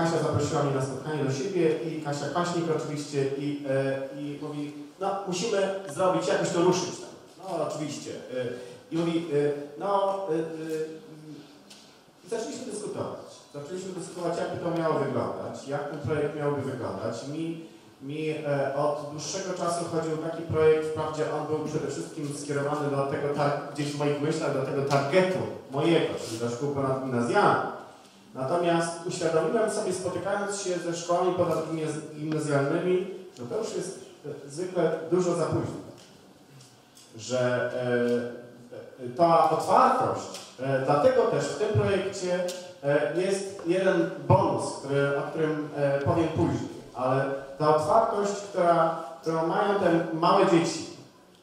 Kasia zaprosiła mnie na spotkanie do siebie i Kasia Kwaśnik oczywiście i, i mówi, no musimy zrobić, jakoś to ruszyć tam. No oczywiście. I mówi, no i zaczęliśmy dyskutować. Zaczęliśmy dyskutować, jak by to miało wyglądać, jak ten projekt miałby wyglądać. Mi mi e, od dłuższego czasu chodził taki projekt, wprawdzie on był przede wszystkim skierowany do tego, gdzieś w moich myślach, do tego targetu mojego, czyli do szkół ponadgimnazjalnych. Natomiast uświadomiłem sobie, spotykając się ze szkołami ponadgimnazjalnymi, że to już jest e, zwykle dużo za późno. Że e, ta otwartość, dlatego też w tym projekcie jest jeden bonus, który, o którym powiem później, ale ta otwartość, która, którą mają te małe dzieci,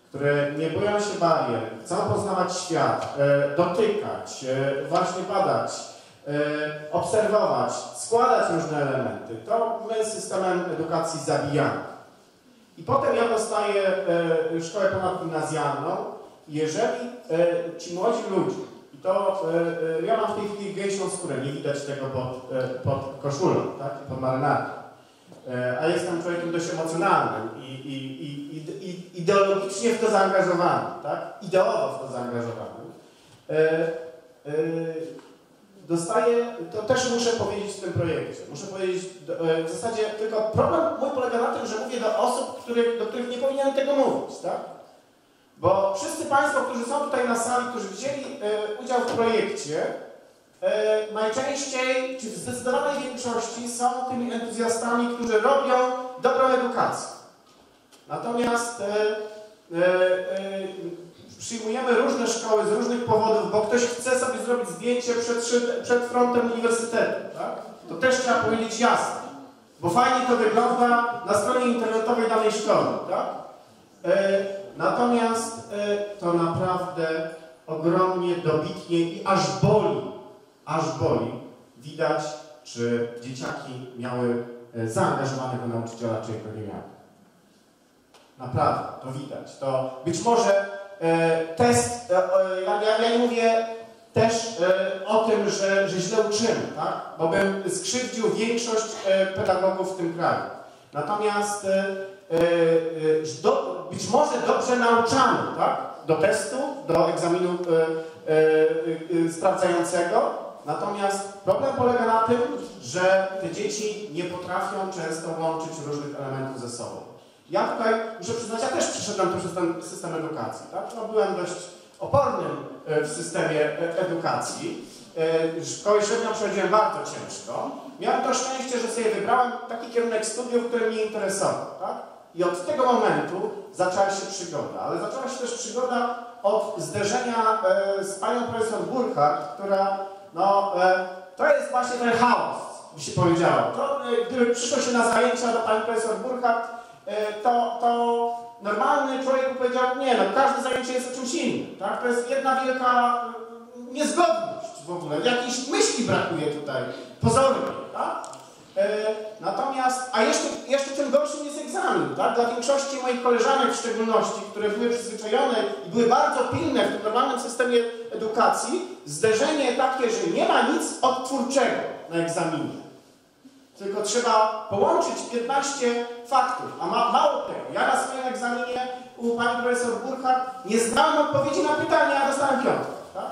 które nie boją się barier, chcą poznawać świat, e, dotykać, e, właśnie badać, e, obserwować, składać różne elementy, to my systemem edukacji zabijamy. I potem ja dostaję e, szkołę ponadgimnazjalną jeżeli e, ci młodzi ludzie, i to e, ja mam w tej chwili gęsią skórę, nie widać tego pod, pod koszulą, tak, pod marynarką, E, a jestem człowiekiem dość emocjonalnym i, i, i, i ideologicznie w to zaangażowany, tak? ideowo w to zaangażowany, e, e, dostaję, to też muszę powiedzieć w tym projekcie, muszę powiedzieć w zasadzie, tylko problem mój polega na tym, że mówię do osób, których, do których nie powinienem tego mówić, tak? Bo wszyscy Państwo, którzy są tutaj na sali, którzy wzięli udział w projekcie, e, najczęściej, czy w zdecydowanej większości są tymi entuzjastami, którzy robią dobrą edukację. Natomiast e, e, przyjmujemy różne szkoły z różnych powodów, bo ktoś chce sobie zrobić zdjęcie przed, przed frontem uniwersytetu. Tak? To też trzeba powiedzieć jasno, bo fajnie to wygląda na stronie internetowej danej szkoły. Tak? E, natomiast e, to naprawdę ogromnie dobitnie i aż boli aż boli, widać, czy dzieciaki miały e, zaangażowanego nauczyciela, czy jego nie miały. Naprawdę, to widać. To być może test, e, e, ja, ja, nie mówię też e, o tym, że, że źle uczymy, tak? bo bym skrzywdził większość e, pedagogów w tym kraju. Natomiast do, być może dobrze nauczamy, tak? do testu, do egzaminu sprawdzającego, Natomiast problem polega na tym, że te dzieci nie potrafią często łączyć różnych elementów ze sobą. Ja tutaj muszę przyznać, ja też przeszedłem przez ten system edukacji. Tak? No, byłem dość opornym e, w systemie e, edukacji. E, szkołę średnią przechodziłem bardzo ciężko. Miałem to szczęście, że sobie wybrałem taki kierunek studiów, który mnie interesował. Tak? I od tego momentu zaczęła się przygoda. Ale zaczęła się też przygoda od zderzenia z panią profesor Burkhardt, która no, e, to jest właśnie ten chaos, by się powiedziało. To, e, gdyby przyszło się na zajęcia do pani profesor Burkhardt, e, to, to normalny człowiek powiedział, nie no, każde zajęcie jest czymś innym, tak? To jest jedna wielka niezgodność w ogóle, jakiejś myśli brakuje tutaj, pozornie, tak? Natomiast, a jeszcze, jeszcze tym gorszym jest egzamin, tak? Dla większości moich koleżanek w szczególności, które były przyzwyczajone i były bardzo pilne w tym normalnym systemie edukacji, zderzenie takie, że nie ma nic odtwórczego na egzaminie. Tylko trzeba połączyć 15 faktów, a ma, mało tego. Ja na swoim egzaminie u pani profesor Burkhardt nie znałem odpowiedzi na pytania, a dostałem piątkę. Tak?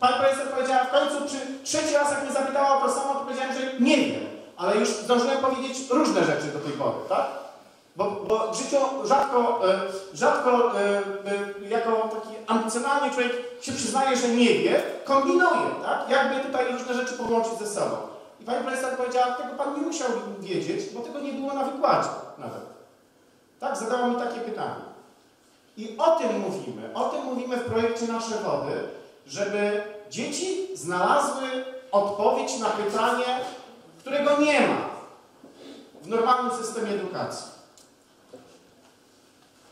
Pani profesor powiedziała w końcu, czy trzeci raz jak mnie zapytała o to samo, to powiedziałem, że nie wiem. Ale już zdążyłem powiedzieć różne rzeczy do tej pory, tak? Bo, bo w życiu rzadko, e, rzadko e, e, jako taki ambicjonalny człowiek się przyznaje, że nie wie, kombinuje, tak? Jakby tutaj różne rzeczy połączyć ze sobą. I pani profesor powiedziała, tego pan nie musiał wiedzieć, bo tego nie było na wykładzie nawet. Tak? Zadała mi takie pytanie. I o tym mówimy. O tym mówimy w projekcie Nasze Wody, żeby dzieci znalazły odpowiedź na pytanie, którego nie ma w normalnym systemie edukacji.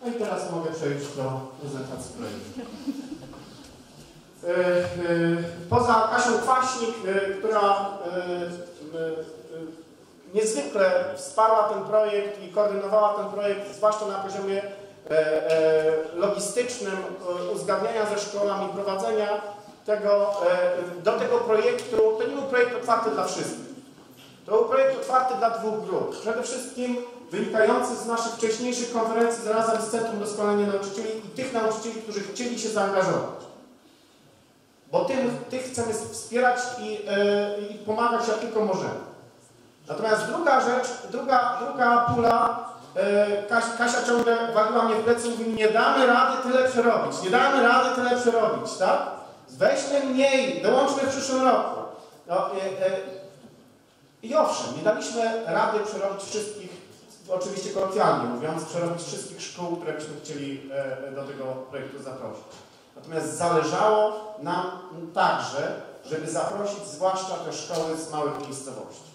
No i teraz mogę przejść do prezentacji projektu. E, e, poza Kasią Kwaśnik, e, która niezwykle wsparła ten projekt i koordynowała ten projekt, zwłaszcza na poziomie logistycznym, uzgadniania ze szkołami, prowadzenia tego, do tego projektu, to nie był projekt otwarty dla wszystkich. To był projekt otwarty dla dwóch grup. Przede wszystkim wynikający z naszych wcześniejszych konferencji zarazem z Centrum Doskonalenia Nauczycieli i tych nauczycieli, którzy chcieli się zaangażować. Bo tym, tych chcemy wspierać i, yy, i pomagać jak tylko możemy. Natomiast druga rzecz, druga, druga pula, yy, Kasia, Kasia ciągle waliła mnie w plecy mówi, nie damy rady tyle przerobić, nie damy rady tyle przerobić, tak? Weźmy mniej, dołączmy w przyszłym roku. No, yy, I owszem, nie daliśmy rady przerobić wszystkich, oczywiście kolokwialnie mówiąc, przerobić wszystkich szkół, które byśmy chcieli do tego projektu zaprosić. Natomiast zależało nam także, żeby zaprosić zwłaszcza te szkoły z małych miejscowości.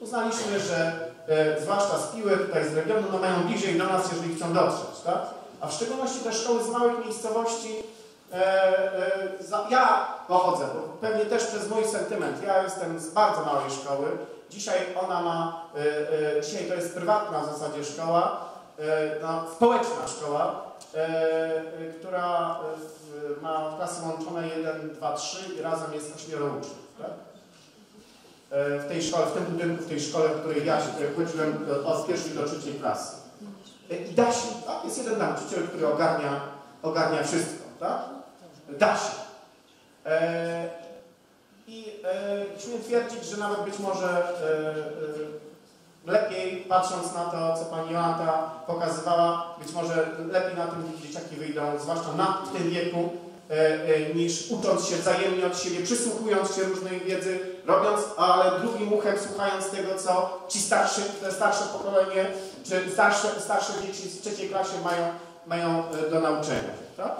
Uznaliśmy, że e, zwłaszcza z Piły, tutaj z regionu, no mają bliżej do nas, jeżeli chcą dotrzeć, tak? A w szczególności te szkoły z małych miejscowości, e, e, za, ja pochodzę, bo pewnie też przez mój sentyment, ja jestem z bardzo małej szkoły, dzisiaj ona ma, e, e, dzisiaj to jest prywatna w zasadzie szkoła, e, no, społeczna szkoła, która ma klasy łączone 1, 2, 3 i razem jest 8 uczniów. Tak? E, w tej szkole, w tym budynku, w tej szkole, w której ja się chodziłem od pierwszej do trzeciej klasy. E, I da się, tak? Jest jeden nauczyciel, który ogarnia, ogarnia wszystko, tak? Da się. I śmiem twierdzić, że nawet być może lepiej, patrząc na to, co pani Joanta pokazywała, być może lepiej na tym dzieciaki wyjdą, zwłaszcza na, w tym wieku, e, e, niż ucząc się wzajemnie od siebie, przysłuchując się różnej wiedzy, robiąc, ale drugim uchem słuchając tego, co ci starszy, starsze pokolenie, czy starsze, starsze dzieci z trzeciej klasie mają, mają e, do nauczenia. Tak?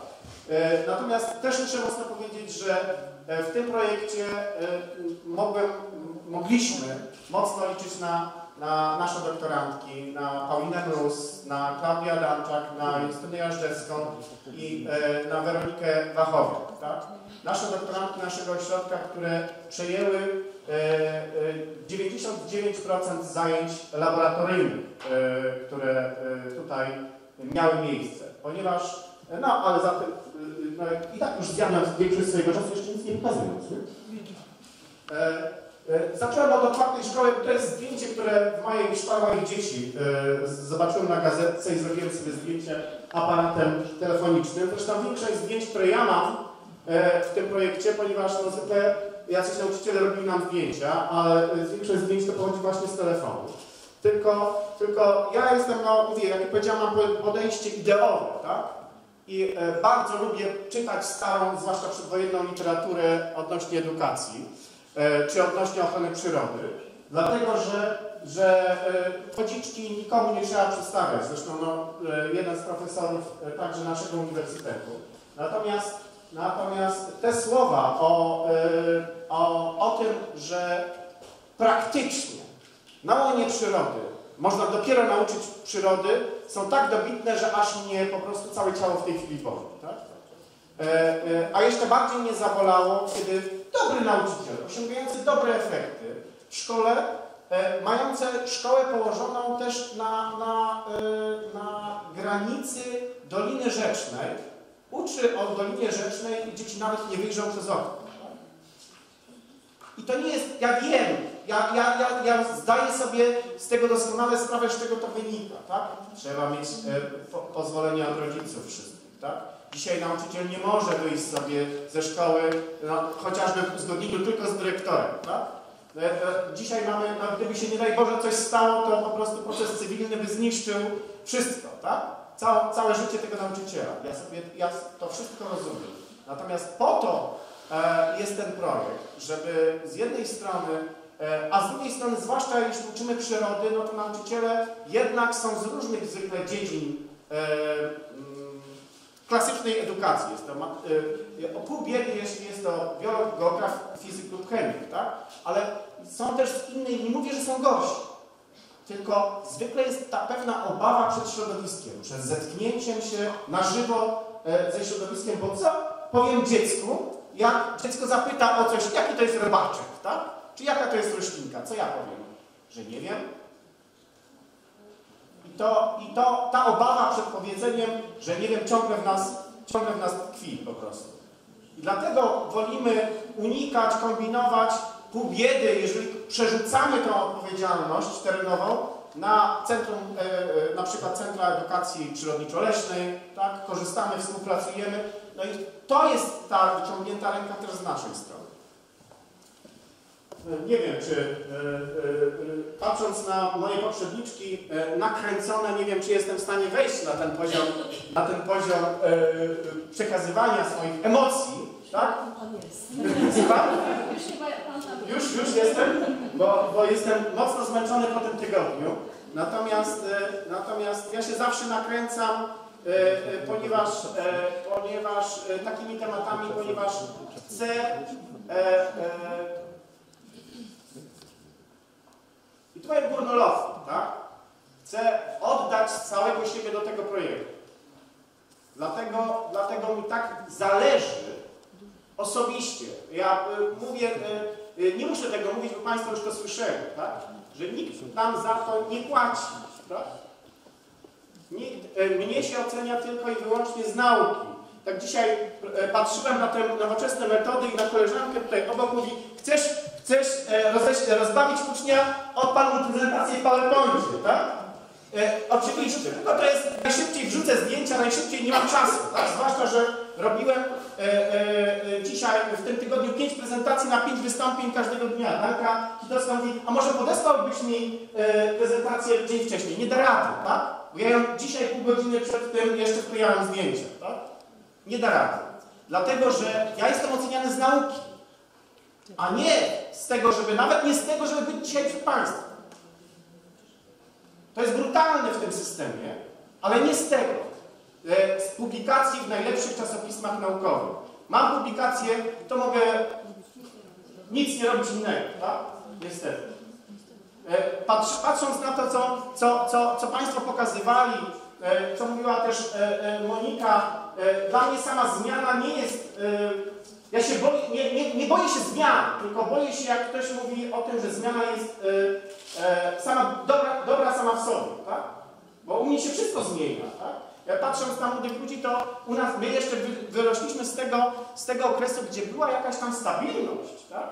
Natomiast też muszę mocno powiedzieć, że w tym projekcie mogłem, mogliśmy mocno liczyć na na nasze doktorantki, na Paulinę Mróz, na Klaudię Adamczak, na Justynę Jażdżewską i e, na Weronikę Wachowiak. Tak? Nasze doktorantki naszego ośrodka, które przejęły e, e, 99% zajęć laboratoryjnych, e, które e, tutaj miały miejsce, ponieważ, no ale za tym, e, no, i tak już zjadłem większość swojego czasu, jeszcze nic nie pokazując. E, zacząłem od otwartej szkoły, to jest zdjęcie, które w mojej szkole moich dzieci e, zobaczyłem na gazetce i zrobiłem sobie zdjęcie aparatem telefonicznym. Zresztą większość zdjęć, które ja mam e, w tym projekcie, ponieważ no, zwykle jacyś nauczyciele robili nam zdjęcia, ale większość zdjęć to pochodzi właśnie z telefonu. Tylko, tylko ja jestem, no mówię, jak powiedziałem, mam podejście ideowe, tak? I bardzo lubię czytać starą, zwłaszcza przedwojenną literaturę odnośnie edukacji. E, czy odnośnie ochrony przyrody, dlatego że, że chodziczki e, nikomu nie trzeba przedstawiać. Zresztą no, e, jeden z profesorów także naszego uniwersytetu. Natomiast, natomiast te słowa o, o, o tym, że praktycznie na łonie przyrody można dopiero nauczyć przyrody, są tak dobitne, że aż mnie po prostu całe ciało w tej chwili boli. Tak? A jeszcze bardziej mnie zabolało, kiedy dobry nauczyciel, osiągający dobre efekty w szkole, e, mające szkołę położoną też na, na, e, na granicy Doliny Rzecznej, uczy o Dolinie Rzecznej i dzieci nawet nie wyjrzą przez okno. I to nie jest, ja wiem, ja, ja, ja, ja zdaję sobie z tego doskonale sprawę, z czego to wynika, tak? Trzeba mieć e, po, pozwolenie od rodziców wszystkich, tak? Dzisiaj nauczyciel nie może wyjść sobie ze szkoły, no, chociażby w uzgodnieniu tylko z dyrektorem. Tak? E, e, dzisiaj mamy, no, gdyby się nie daj Boże coś stało, to po prostu proces cywilny by zniszczył wszystko. Tak? Całe, całe życie tego nauczyciela. Ja, sobie, ja to wszystko rozumiem. Natomiast po to e, jest ten projekt, żeby z jednej strony, e, a z drugiej strony, zwłaszcza jeśli uczymy przyrody, no to nauczyciele jednak są z różnych zwykle dziedzin e, klasycznej edukacji. Jest to, y, o pół biedy, jeśli jest to biolog, geograf, fizyk lub chemik, tak? Ale są też inne, nie mówię, że są gorsi. Tylko zwykle jest ta pewna obawa przed środowiskiem, przed zetknięciem się na żywo e, ze środowiskiem, bo co powiem dziecku, jak dziecko zapyta o coś, jaki to jest rybaczek, tak? Czy jaka to jest roślinka, co ja powiem? Że nie wiem, to, i to, ta obawa przed powiedzeniem, że nie wiem, ciągle w nas, ciągle w nas tkwi po prostu. I dlatego wolimy unikać, kombinować pół biedy, jeżeli przerzucamy tą odpowiedzialność terenową na centrum, e, e, na przykład Centra Edukacji Przyrodniczo-Leśnej, tak? korzystamy, współpracujemy. No i to jest ta wyciągnięta ręka też z naszej strony. Nie wiem, czy e, e, patrząc na moje poprzedniczki e, nakręcone, nie wiem, czy jestem w stanie wejść na ten poziom, na ten poziom przekazywania swoich emocji, tak? Pan jest. Pan Już, już jestem, bo, bo jestem mocno zmęczony po tym tygodniu. Natomiast, natomiast ja się zawsze nakręcam, ponieważ, ponieważ takimi tematami, ponieważ chcę e, e, i tu powiem górnolotnie, tak? Chcę oddać całego siebie do tego projektu. Dlatego, dlatego mi tak zależy osobiście. Ja y, mówię, y, y, nie muszę tego mówić, bo Państwo już to słyszeli, tak? Że nikt nam za to nie płaci, tak? Nikt, y, mnie się ocenia tylko i wyłącznie z nauki. Tak dzisiaj y, patrzyłem na te nowoczesne metody i na koleżankę tutaj obok mówi, chcesz, chcesz e, roześ, rozbawić ucznia, odpal prezentację w PowerPoincie, tak? E, oczywiście, tylko to jest najszybciej wrzucę zdjęcia, najszybciej nie mam czasu, tak? Zwłaszcza, że robiłem e, e, e, dzisiaj, w tym tygodniu, pięć prezentacji na pięć wystąpień każdego dnia. Danka Kitowska mówi, a może podesłałbyś mi e, prezentację dzień wcześniej? Nie da rady, tak? Bo ja ją dzisiaj pół godziny przed tym jeszcze wklejałem zdjęcia, tak? Nie da rady. Dlatego, że ja jestem oceniany z nauki, a nie z tego, żeby, nawet nie z tego, żeby być dzisiaj przed Państwem. To jest brutalne w tym systemie, ale nie z tego. E, Z publikacji w najlepszych czasopismach naukowych. Mam publikację, to mogę nic nie robić innego, tak? Niestety. E, Patrz, patrząc na to, co, co, co, co Państwo pokazywali, e, co mówiła też Monika, dla mnie sama zmiana nie jest. Ja się boję, nie, nie, nie boję się zmian, tylko boję się, jak ktoś mówi o tym, że zmiana jest e, e, sama, dobra, dobra sama w sobie, tak? Bo u mnie się wszystko zmienia, tak? Ja patrząc na młodych ludzi, to u nas, my jeszcze wy, wyrośliśmy z tego, z tego okresu, gdzie była jakaś tam stabilność, tak?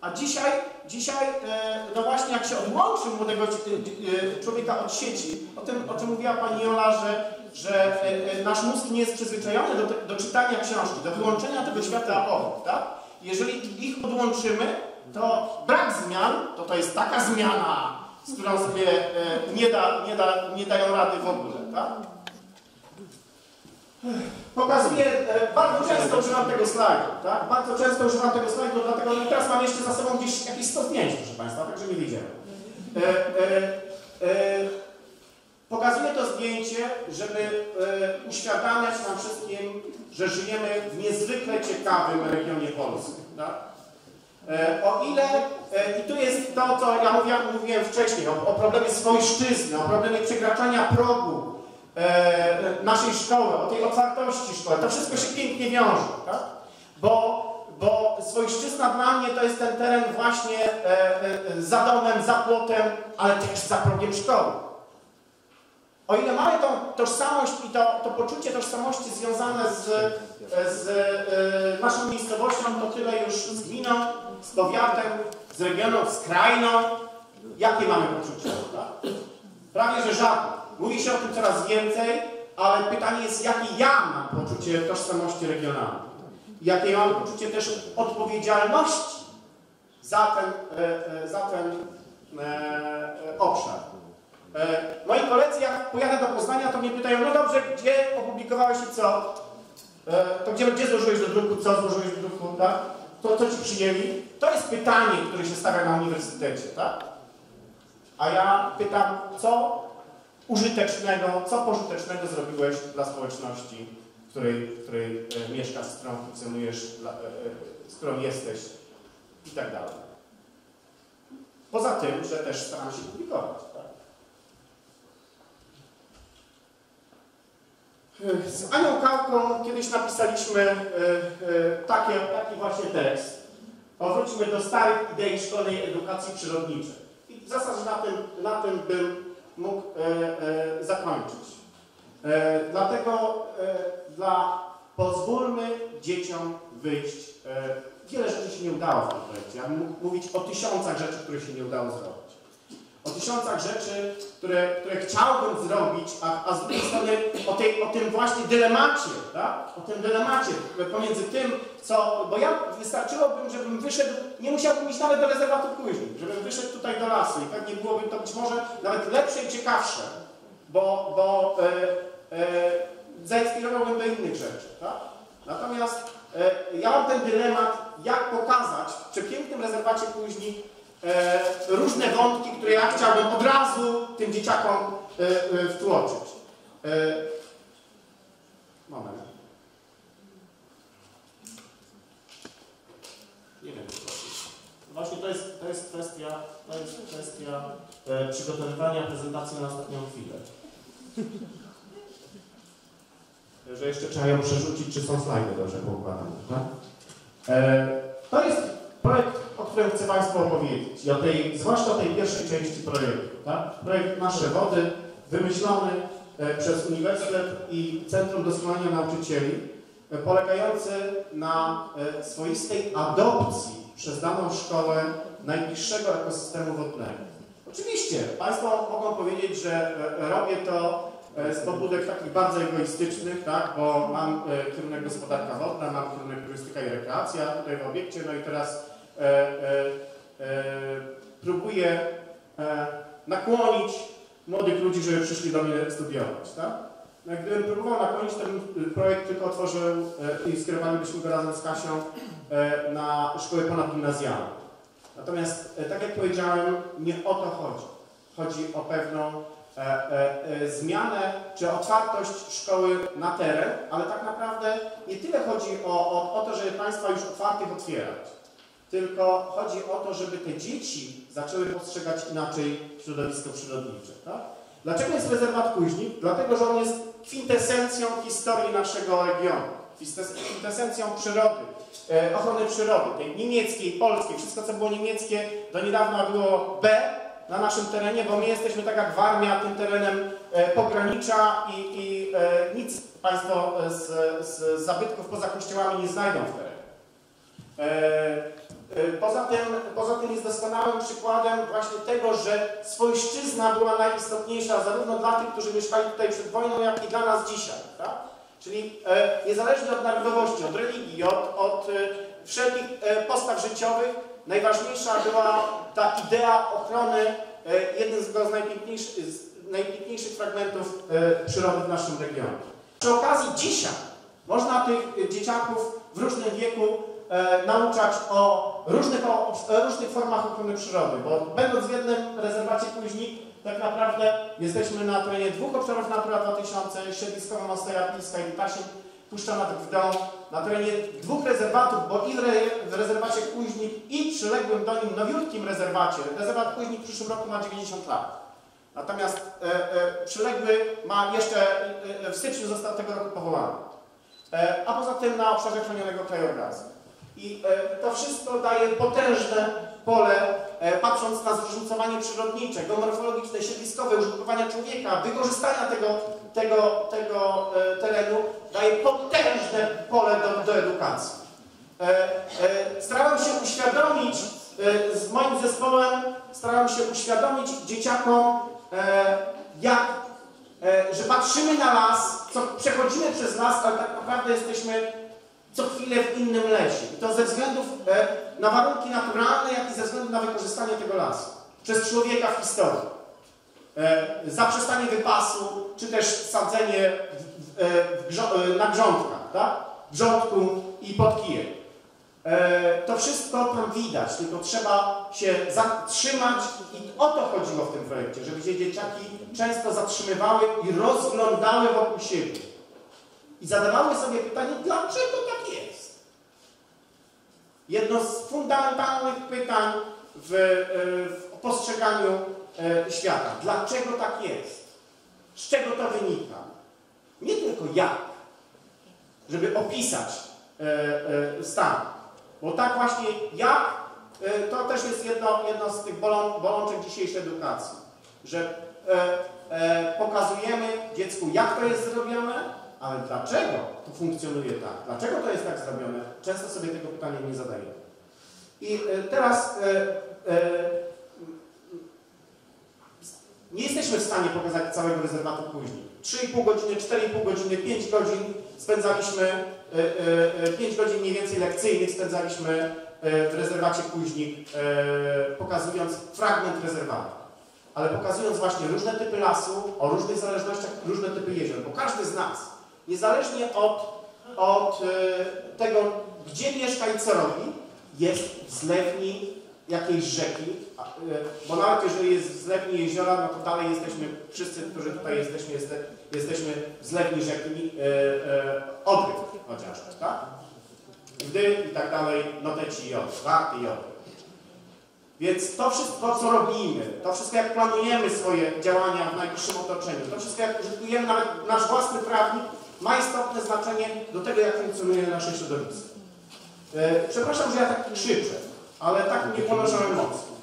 A dzisiaj, dzisiaj e, no właśnie jak się odłączy młodego e, człowieka od sieci, o tym, o czym mówiła Pani Jola, że, że e, e, nasz mózg nie jest przyzwyczajony do, do czytania książki, do wyłączenia tego świata obok, tak? Jeżeli ich odłączymy, to brak zmian, to to jest taka zmiana, z którą sobie e, nie, da, nie, da, nie dają rady w ogóle, tak? Pokazuję, e, bardzo często używam tego slajdu, tak? Bardzo często używam tego slajdu, dlatego że teraz mam jeszcze za sobą gdzieś jakieś 100 zdjęć, proszę Państwa, także nie widziałem. E, e, e, pokazuję to zdjęcie, żeby e, uświadamiać nam wszystkim, że żyjemy w niezwykle ciekawym regionie Polski, tak? E, O ile, e, i tu jest to, co ja mówiłem, mówiłem wcześniej, o, o problemie swojszczyzny, o problemie przekraczania progu naszej szkoły, o tej otwartości szkoły, to wszystko się pięknie wiąże, tak? Bo, bo swojszczyzna dla mnie to jest ten teren właśnie e, e, za domem, za płotem, ale też za progiem szkoły. O ile mamy tą tożsamość i to, to poczucie tożsamości związane z, z e, naszą miejscowością, to tyle już z gminą, z powiatem, z regionem, z krainą. Jakie mamy poczucie? Tak? Prawie że żadne. Mówi się o tym coraz więcej, ale pytanie jest, jakie ja mam poczucie tożsamości regionalnej. Jakie ja mam poczucie też odpowiedzialności za ten, e, e, za ten e, obszar. Moi koledzy, jak pojadę do Poznania, to mnie pytają, no dobrze, gdzie opublikowałeś i co? To gdzie, gdzie złożyłeś do druku, co złożyłeś do druku, tak? To co ci przyjęli? To jest pytanie, które się stawia na uniwersytecie, tak? A ja pytam, co użytecznego, co pożytecznego zrobiłeś dla społeczności, w której, w której e, mieszkasz, z którą funkcjonujesz, e, e, z którą jesteś i tak dalej. Poza tym, że też staram się publikować, tak? Z Anią Kałką kiedyś napisaliśmy takie, taki właśnie tekst. Powróćmy do starych idei szkolnej edukacji przyrodniczej. I w zasadzie na tym, na tym bym mógł e, e, zakończyć. E, dlatego dla pozwólmy dzieciom wyjść. Wiele rzeczy się nie udało w tym projekcie. Ja mógł mówić o tysiącach rzeczy, które się nie udało zrobić. Tysiącach rzeczy, które, które chciałbym zrobić, a, a z drugiej strony o, tej, o tym właśnie dylemacie, tak? O tym dylemacie pomiędzy tym, co... Bo ja wystarczyłbym, żebym wyszedł, nie musiałbym iść nawet do rezerwatu później, żebym wyszedł tutaj do lasu i pewnie byłoby to być może nawet lepsze i ciekawsze, bo, bo e, e, zainspirowałbym do innych rzeczy, tak? Natomiast e, ja mam ten dylemat, jak pokazać w przepięknym rezerwacie później e, różne wątki, które ja chciałbym od razu tym dzieciakom e, e, wtłoczyć. E, moment. Nie wiem, co zrobić. Właśnie to jest, to jest kwestia, to jest kwestia e, przygotowywania prezentacji na ostatnią chwilę. Że jeszcze trzeba ją przerzucić, czy są slajdy dobrze poukładane. Tak? E, to jest projekt, o którym chcę Państwu opowiedzieć. O tej, zwłaszcza tej pierwszej części projektu. Tak? Projekt Nasze Wody, wymyślony e, przez Uniwersytet i Centrum Doskonalenia Nauczycieli, e, polegający na e, swoistej adopcji przez daną szkołę najbliższego ekosystemu wodnego. Oczywiście, Państwo mogą powiedzieć, że robię to z pobudek takich bardzo egoistycznych, tak, bo mam kierunek gospodarka wodna, mam kierunek turystyka i rekreacja tutaj w obiekcie, no i teraz próbuję e, nakłonić młodych ludzi, żeby przyszli do mnie studiować, tak? No, gdybym próbował nakłonić, bym projekt tylko otworzył e, i skierowali byśmy go razem z Kasią e, na szkoły ponadgimnazjalne. Natomiast, e, tak jak powiedziałem, nie o to chodzi. Chodzi o pewną e, e, e, zmianę czy otwartość szkoły na teren, ale tak naprawdę nie tyle chodzi o, o, o to, żeby państwa już otwartych otwierać, tylko chodzi o to, żeby te dzieci zaczęły postrzegać inaczej środowisko przyrodnicze. Tak? Dlaczego jest rezerwat Kuźnik? Dlatego, że on jest kwintesencją historii naszego regionu, kwintes- kwintesencją przyrody, e, ochrony przyrody, tej niemieckiej, polskiej, wszystko co było niemieckie do niedawna było B na naszym terenie, bo my jesteśmy tak jak Warmia tym terenem e, pogranicza i, i e, nic Państwo z, z zabytków poza kościołami nie znajdą w terenie. E, Poza tym, poza tym jest doskonałym przykładem właśnie tego, że swojszczyzna była najistotniejsza zarówno dla tych, którzy mieszkali tutaj przed wojną, jak i dla nas dzisiaj. Tak? Czyli e, niezależnie od narodowości, od religii, od, od e, wszelkich e, postaw życiowych, najważniejsza była ta idea ochrony e, jednego z najpiękniejszych, z najpiękniejszych fragmentów e, przyrody w naszym regionie. Przy okazji dzisiaj można tych dzieciaków w różnym wieku e, nauczać o różnych, o, różnych formach ochrony przyrody, bo będąc w jednym rezerwacie później, tak naprawdę jesteśmy na terenie dwóch obszarów Natura 2000, Siedliskowa Mosta Jarpińska i Litasin, Puszcza nad Gdą, na terenie dwóch rezerwatów, bo i w rezerwacie Kuźnik i przyległym do nim nowiutkim rezerwacie, rezerwat Kuźnik w przyszłym roku ma 90 lat. Natomiast e, e, przyległy ma jeszcze, e, e, w styczniu został tego roku powołany. E, a poza tym na obszarze chronionego krajobrazu. I e, to wszystko daje potężne pole, e, patrząc na zróżnicowanie przyrodnicze, geomorfologiczne, siedliskowe, użytkowania człowieka, wykorzystania tego, tego, tego e, terenu, daje potężne pole do, do edukacji. Starałem się uświadomić z moim zespołem, starałem się uświadomić dzieciakom, jak że patrzymy na las, co przechodzimy przez las, ale tak naprawdę jesteśmy co chwilę w innym lesie. I to ze względów e, na warunki naturalne, jak i ze względu na wykorzystanie tego lasu przez człowieka w historii. E, zaprzestanie wypasu, czy też sadzenie w, w e, na grządkach, tak? W grządku i pod kijem. To wszystko tam widać, tylko trzeba się zatrzymać i o to chodziło w tym projekcie, żeby się dzieciaki często zatrzymywały i rozglądały wokół siebie. I zadawały sobie pytanie, dlaczego tak jest? Jedno z fundamentalnych pytań w, e, w postrzeganiu e, świata. Dlaczego tak jest? Z czego to wynika? Nie tylko jak, żeby opisać e, stan. Bo tak właśnie jak, to też jest jedno, jedno z tych bolą, bolączek dzisiejszej edukacji, że pokazujemy dziecku, jak to jest zrobione, Ale dlaczego to funkcjonuje tak? Dlaczego to jest tak zrobione? Często sobie tego pytania nie zadaję. I e, teraz e, e, nie jesteśmy w stanie pokazać całego rezerwatu później. 3,5 godziny, 4,5 godziny, 5 godzin spędzaliśmy, 5 godzin mniej więcej lekcyjnych spędzaliśmy w rezerwacie Kuźnik, pokazując fragment rezerwatu. Ale pokazując właśnie różne typy lasu, o różnych zależnościach, różne typy jezior. Bo każdy z nas, niezależnie od, od tego, gdzie mieszka i co robi, jest w zlewni jakiejś rzeki, bo nawet jeżeli jest w zlewni jeziora, no to dalej jesteśmy, wszyscy, którzy tutaj jesteśmy, jesteśmy w zlewni rzeki e, e, Odry chociażby, tak? Gdy i tak dalej, noteci i Odry, warty i Odry. Więc to wszystko, co robimy, to wszystko, jak planujemy swoje działania w najbliższym otoczeniu, to wszystko, jak użytkujemy nawet nasz własny prawnik, ma istotne znaczenie do tego, jak funkcjonuje nasze środowisko. E, przepraszam, że ja tak krzyczę, ale tak nie ponoszę emocji.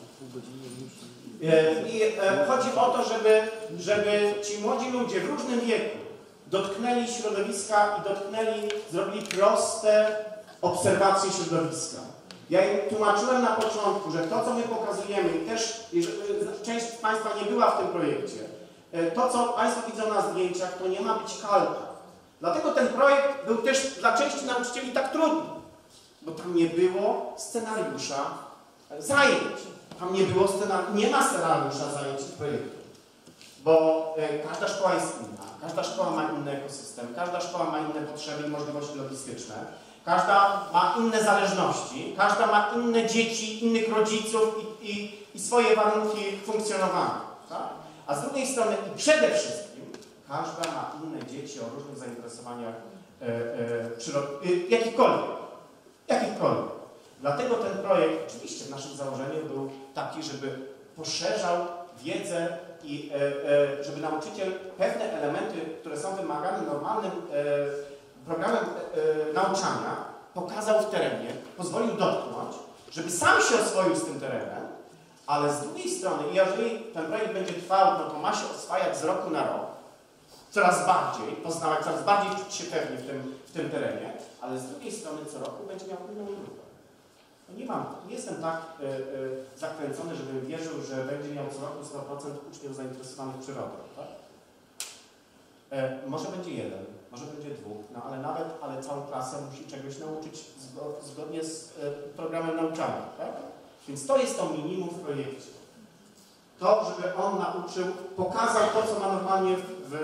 E, I e, chodzi o to, żeby, żeby ci młodzi ludzie w różnym wieku dotknęli środowiska i dotknęli, zrobili proste obserwacje środowiska. Ja im tłumaczyłem na początku, że to, co my pokazujemy, i też część z Państwa nie była w tym projekcie, to, co Państwo widzą na zdjęciach, to nie ma być kalka. Dlatego ten projekt był też dla części nauczycieli tak trudny bo tam nie było scenariusza zajęć. Tam nie było scenariusza, nie ma scenariusza zajęć projektu. Bo e, każda szkoła jest inna, każda szkoła ma inny ekosystem, każda szkoła ma inne potrzeby i możliwości logistyczne, każda ma inne zależności, każda ma inne dzieci, innych rodziców i, i, i swoje warunki funkcjonowania. Tak? A z drugiej strony i przede wszystkim każda ma inne dzieci o różnych zainteresowaniach e, e, e jakichkolwiek jakichkolwiek. Dlatego ten projekt oczywiście w naszym założeniu był taki, żeby poszerzał wiedzę i e, e, żeby nauczyciel pewne elementy, które są wymagane normalnym e, programem e, nauczania, pokazał w terenie, pozwolił dotknąć, żeby sam się oswoił z tym terenem, ale z drugiej strony, jeżeli ten projekt będzie trwał, no to ma się oswajać z roku na rok, coraz bardziej, poznawać, coraz bardziej czuć się pewnie w tym, w tym terenie, ale z drugiej strony co roku będzie miał inną grupę. No nie mam, nie jestem tak y, y, zakręcony, żebym wierzył, że będzie miał co roku 100% uczniów zainteresowanych przyrodą. Tak? E, może będzie jeden, może będzie dwóch, no ale nawet, ale całą klasę musi czegoś nauczyć zgodnie z programem nauczania. Tak? Więc to jest to minimum w projekcie. To, żeby on nauczył, pokazał to, co ma normalnie w, w,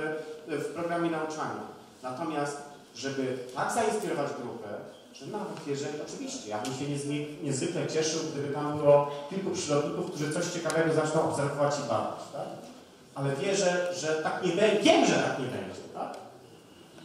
w programie nauczania. Natomiast żeby tak zainspirować grupę, że nawet jeżeli, oczywiście, ja bym się niezwykle cieszył, gdyby tam było kilku przyrodników, którzy coś ciekawego zaczną obserwować i badać, tak? Ale wierzę, że tak nie będzie, wiem, że tak nie będzie, tak?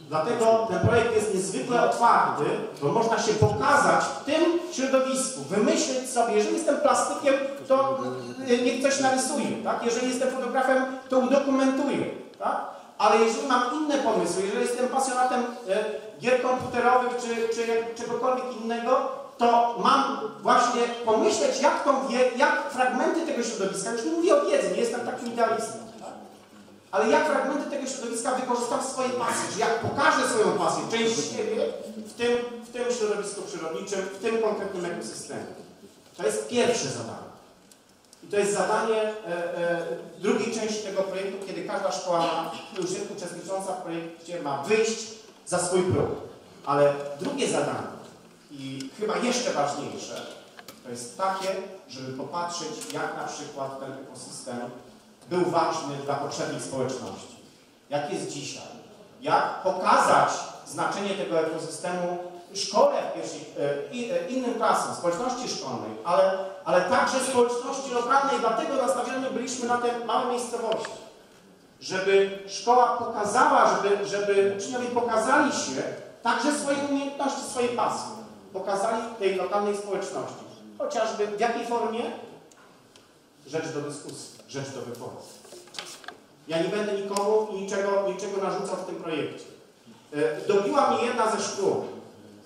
Dlatego ten projekt jest niezwykle otwarty, bo można się pokazać w tym środowisku, wymyślić sobie, jeżeli jestem plastykiem, to niech coś narysuje, tak? Jeżeli jestem fotografem, to udokumentuję, tak? ale jeżeli mam inne pomysły, jeżeli jestem pasjonatem e, gier komputerowych czy, czy czegokolwiek innego, to mam właśnie pomyśleć, jak tą wie, jak fragmenty tego środowiska, już nie mówię o wiedzy, nie jestem takim idealistą, tak? ale jak fragmenty tego środowiska wykorzystam w swojej pasji, czy jak pokażę swoją pasję, część siebie w tym, w tym środowisku przyrodniczym, w tym konkretnym ekosystemie. To jest pierwsze zadanie. I to jest zadanie e, e, drugiej części tego projektu, kiedy każda szkoła już uczestnicząca w projekcie ma wyjść za swój próg. Ale drugie zadanie, i chyba jeszcze ważniejsze, to jest takie, żeby popatrzeć, jak na przykład ten ekosystem był ważny dla poprzednich społeczności. Jak jest dzisiaj. Jak pokazać znaczenie tego ekosystemu szkole pierwszej, e, innym klasom, społeczności szkolnej, ale, ale także społeczności lokalnej, dlatego nastawieni byliśmy na te małe miejscowości. Żeby szkoła pokazała, żeby, żeby uczniowie pokazali się także swoje umiejętności, swoje pasje. Pokazali tej lokalnej społeczności. Chociażby w jakiej formie? Rzecz do dyskusji, rzecz do wyboru. Ja nie będę nikomu niczego, niczego narzucał w tym projekcie. E, dobiła mnie jedna ze szkół,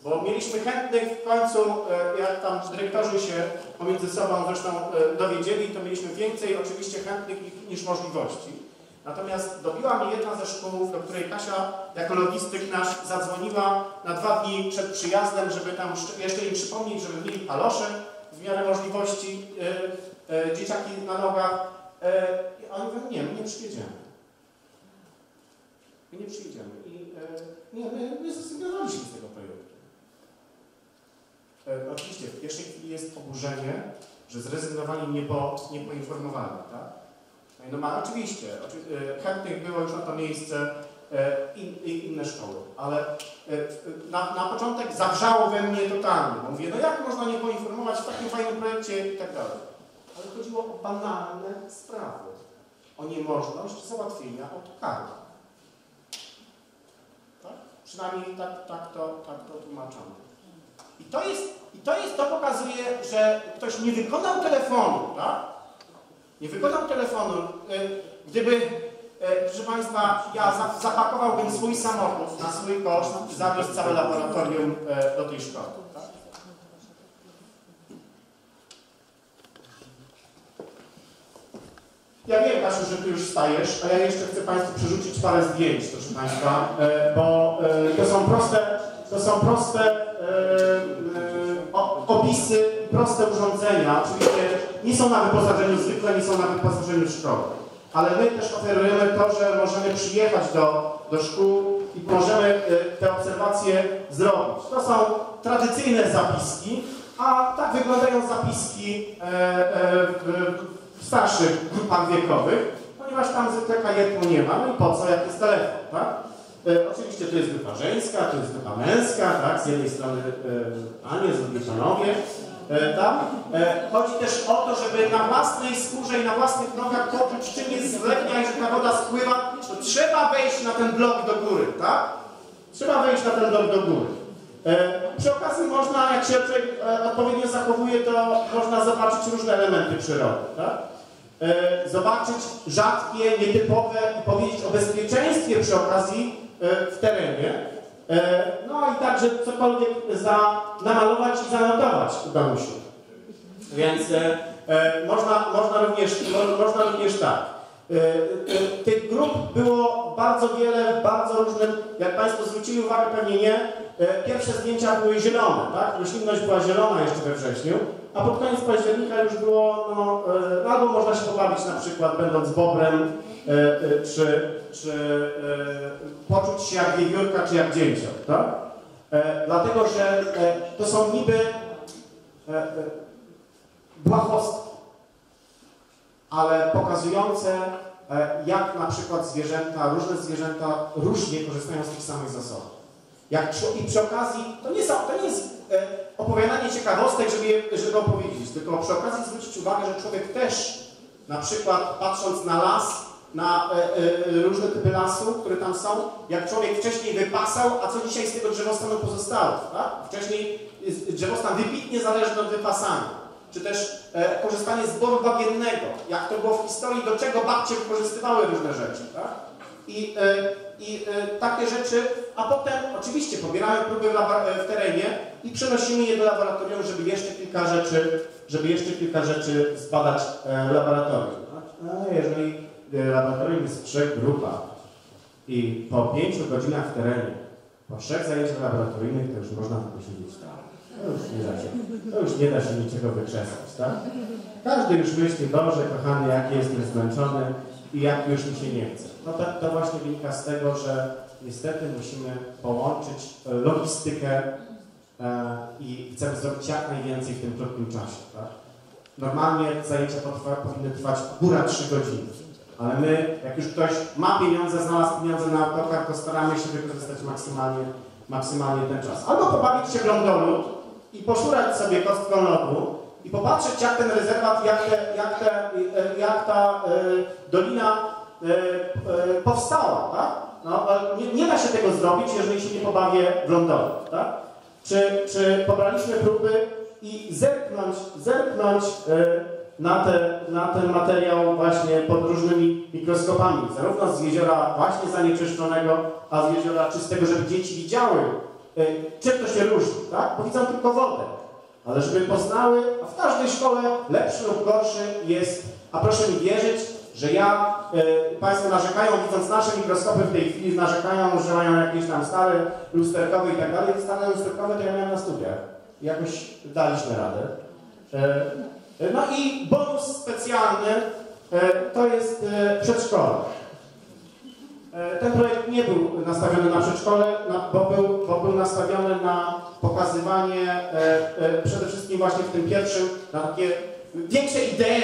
bo mieliśmy chętnych w końcu, e, jak tam dyrektorzy się pomiędzy sobą zresztą e, dowiedzieli, to mieliśmy więcej oczywiście chętnych niż możliwości. Natomiast dobiła mnie jedna ze szkół, do której Kasia jako logistyk nasz zadzwoniła na dwa dni przed przyjazdem, żeby tam jeszcze im przypomnieć, żeby mieli palosze w miarę możliwości, e, dzieciaki na nogach. E, I oni mówią, nie, my nie przyjedziemy. My nie przyjedziemy. I nie, my, my zrezygnowaliśmy z tego projektu. Oczywiście w pierwszej chwili jest oburzenie, że zrezygnowali nie, po, nie poinformowali, tak? No ma, oczywiście, e, chętnych było już na to miejsce e, in, inne szkoły, ale e, na, na początek zawrzało we mnie totalnie. Bo mówię, no jak można nie poinformować w takim fajnym projekcie i tak dalej. Ale chodziło o banalne sprawy. O niemożność załatwienia kary. Tak? Przynajmniej tak, tak, to, tak to tłumaczone. I to, jest, I to jest, to pokazuje, że ktoś nie wykonał telefonu, tak? Nie wykonał telefonu. Y, gdyby, y, proszę Państwa, ja zapakowałbym swój samochód na swój koszt i zawiózł całe laboratorium y, do tej szkoły. Tak? Ja wiem, Kasiu, że Ty już stajesz, a ja jeszcze chcę Państwu przerzucić parę zdjęć, proszę Państwa, bo to są proste, to są proste opisy, proste urządzenia. Oczywiście nie są na wyposażeniu zwykle, nie są na wyposażeniu szkoły. Ale my też oferujemy to, że możemy przyjechać do, do szkół i możemy y, te obserwacje zrobić. To są tradycyjne zapiski, a tak wyglądają zapiski e, e, w starszych grupach wiekowych, ponieważ tam zwykle kajetu nie ma, no i po co, jak jest telefon, tak? E, oczywiście to jest grupa żeńska, to jest grupa męska, tak? Z jednej strony e, panie, z drugiej panowie. E? E, chodzi też o to, żeby na własnej skórze i na własnych nogach poczuć, czym jest zlewnia i że ta woda spływa, to trzeba wejść na ten blok do góry, tak? Trzeba wejść na ten blok do góry. Przy okazji można, jak się odpowiednio zachowuje, to można zobaczyć różne elementy przyrody, tak? Zobaczyć rzadkie, nietypowe i powiedzieć o bezpieczeństwie przy okazji w terenie. E, no i także cokolwiek za, namalować i zanotować Danusiu. Więc e, można, można, również, można również tak. Tych grup było bardzo wiele, bardzo różnych, jak Państwo zwrócili uwagę, pewnie nie, pierwsze zdjęcia były zielone, tak? Roślinność była zielona jeszcze we wrześniu, a pod koniec października już było, no, albo można się pobawić na przykład będąc bobrem, czy, czy poczuć się jak wiewiórka, czy jak dzięcioł, tak? Dlatego, że to są niby błahostki, ale pokazujące, jak na przykład zwierzęta, różne zwierzęta różnie korzystają z tych samych zasobów. Jak, I przy okazji, to nie, są, to nie jest e, opowiadanie ciekawostek, żeby, je, żeby opowiedzieć, tylko przy okazji zwrócić uwagę, że człowiek też, na przykład patrząc na las, na e, e, różne typy lasu, które tam są, jak człowiek wcześniej wypasał, a co dzisiaj z tego drzewostanu pozostało, tak? Wcześniej drzewostan wybitnie zależny od wypasania. Czy też e, korzystanie z boru bagiennego, jak to było w historii, do czego babcie wykorzystywały różne rzeczy, tak? I, e, i e, takie rzeczy, a potem oczywiście pobieramy próby w, e, w terenie i przenosimy je do laboratorium, żeby jeszcze kilka rzeczy, żeby jeszcze kilka rzeczy zbadać w laboratorium. A jeżeli laboratorium jest w trzech grupach i po pięciu godzinach w terenie, po trzech zajęciach laboratoryjnych, to już można posiedzieć tam. To już nie da się, to już nie da się niczego wykrzesać, tak? Każdy już myśli, Boże, kochany, jak jestem zmęczony i jak już mi się nie chce. No to, to właśnie wynika z tego, że niestety musimy połączyć e, logistykę e, i chcemy zrobić jak najwięcej w tym krótkim czasie, tak? Normalnie zajęcia potrwa, powinny trwać góra 3 godziny. Ale my, jak już ktoś ma pieniądze, znalazł pieniądze na autokar, to staramy się wykorzystać maksymalnie, maksymalnie ten czas. Albo pobawić się w lądolód i poszurać sobie kostką lodu i popatrzeć, jak ten rezerwat, jak, te, jak, te, jak ta y, dolina y, y, powstała. Tak? No, nie, nie, da się tego zrobić, jeżeli się nie pobawię w lądolód. Tak? Czy, czy pobraliśmy próby i zerknąć, zerknąć na, te, na ten materiał właśnie pod różnymi mikroskopami, zarówno z jeziora właśnie zanieczyszczonego, a z jeziora czystego, żeby dzieci widziały, y, czym to się różni, tak? Bo widzą tylko wodę. Ale żeby poznały, a w każdej szkole lepszy lub gorszy jest, a proszę mi wierzyć, że ja, e, Państwo narzekają, widząc nasze mikroskopy w tej chwili, narzekają, że mają jakieś tam stare lusterkowe i tak dalej. Stare lusterkowe to ja miałem na studiach. Jakoś daliśmy radę. No i bonus specjalny e, to jest e, przedszkole. E, Ten projekt nie był nastawiony na przedszkole, bo, był, bo był nastawiony na pokazywanie przede wszystkim właśnie w tym pierwszym, na takie większe idee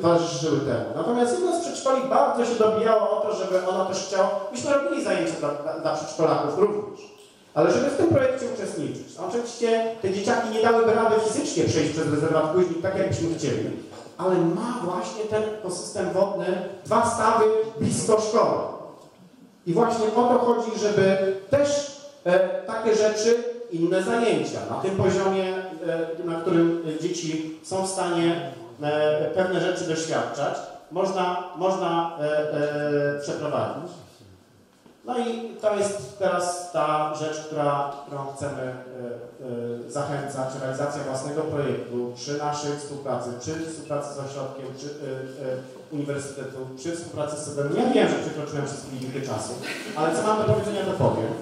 towarzyszyły temu. Natomiast jedno z przedszkoli bardzo się dobijało o to, żeby ono też chciało, myśmy robili zajęcia dla, dla, dla przedszkolaków również, ale żeby w tym projekcie uczestniczyć. Oczywiście te dzieciaki nie dałyby rady fizycznie przejść przez rezerwat Kuźnik tak, jakbyśmy chcieli, ale ma właśnie ten ekosystem wodny dwa stawy blisko szkoły. I właśnie o to chodzi, żeby też e, takie rzeczy, inne zajęcia na tym poziomie, e, na którym dzieci są w stanie e, pewne rzeczy doświadczać, można, można e, e, przeprowadzić. No i to jest teraz ta rzecz, która, którą chcemy e, e, zachęcać, realizacja własnego projektu przy naszej współpracy, czy współpracy z ośrodkiem, czy e, uniwersytetu, czy współpracy z Sodem. Ja wiem, że przekroczyłem wszystkie limity czasu, ale co mam do powiedzenia, to powiem.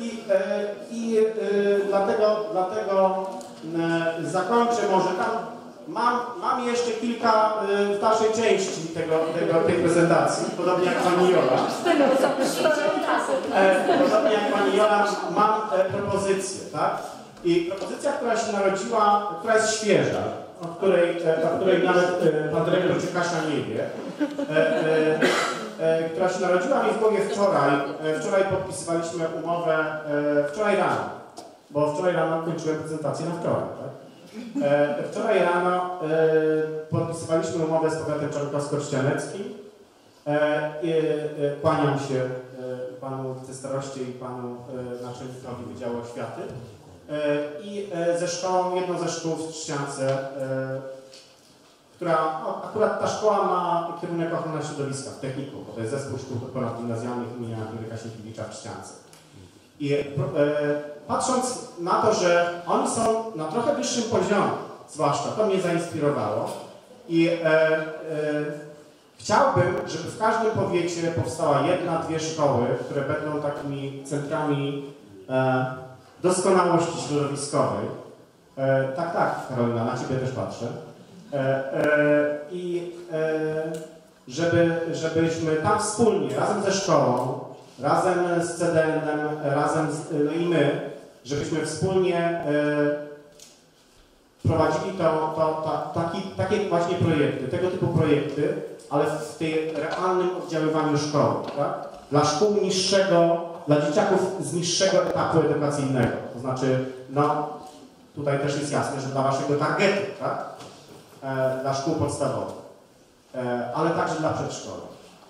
I, i dlatego, dlatego zakończę może tam. Mam, mam jeszcze kilka e, w dalszej części tego, tego, tej prezentacji, podobnie jak pani Jola. E, Podobnie jak pani Jola, mam e, propozycję, tak? I propozycja, która się narodziła, która jest świeża, o której, e, o której nawet pan dyrektor czy Kasia nie wie, która się narodziła mi w głowie wczoraj. Wczoraj podpisywaliśmy umowę, wczoraj rano, bo wczoraj rano kończyłem prezentację na wczoraj, tak? E, Wczoraj rano e, podpisywaliśmy umowę z powiatem czarnkowsko-trzcianeckim. E, Kłaniam się panu staroście i panu naczelnikowi Wydziału Oświaty. I ze szkołą, jedną ze szkół w Trzciance, która, no, akurat ta szkoła ma kierunek ochrona środowiska w techniku, bo to jest zespół szkół ponadgimnazjalnych imienia Henryka Sienkiewicza w Trzciance. I e, patrząc na to, że oni są na trochę wyższym poziomie, zwłaszcza, to mnie zainspirowało. I e, e, chciałbym, żeby w każdym powiecie powstała jedna, dwie szkoły, które będą takimi centrami e, doskonałości środowiskowej. E, tak, tak, Karolina, na Ciebie też patrzę. E, e, I e, żeby, żebyśmy tam wspólnie, razem ze szkołą, razem z CDN-em, razem z, no i my, żebyśmy wspólnie e, prowadzili to, to, ta, taki, takie właśnie projekty, tego typu projekty, ale w tym realnym oddziaływaniu szkoły, tak? Dla szkół niższego, dla dzieciaków z niższego etapu edukacyjnego. To znaczy, no, tutaj też jest jasne, że dla waszego targetu, tak? E, dla szkół podstawowych, e, ale także dla przedszkola.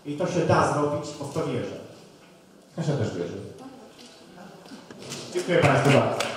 I to się da zrobić, w to wierzę. Kasia też wierzy. Dziękuję Państwu bardzo.